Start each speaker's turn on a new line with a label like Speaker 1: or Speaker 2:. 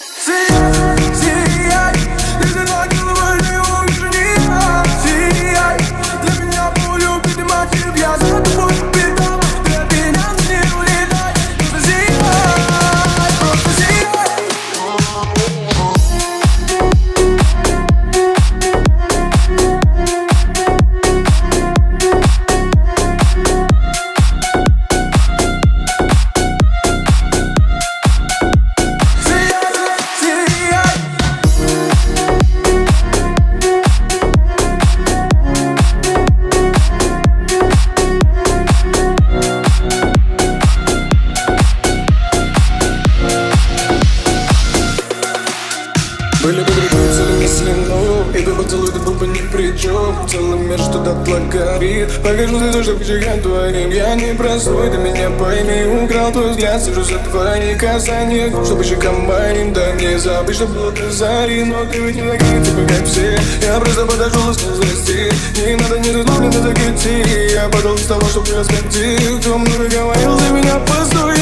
Speaker 1: See?
Speaker 2: Были бы другие цели мысли, но И твой поцелуй, ты был бы ни при чем Целый мир что-то горит Повержу за то, что вчера твоим Я не простой, ты меня пойми. Украл твой взгляд, сижу за твои касания. Чтобы щекам моим, да не забыть, что было ты зари. Но ты ведь не такая, типа как все. Я просто подошел и сказал здрасте Не надо не разломлен, так идти. Я подал с того, чтобы раскатить Кто много говорил за меня, постой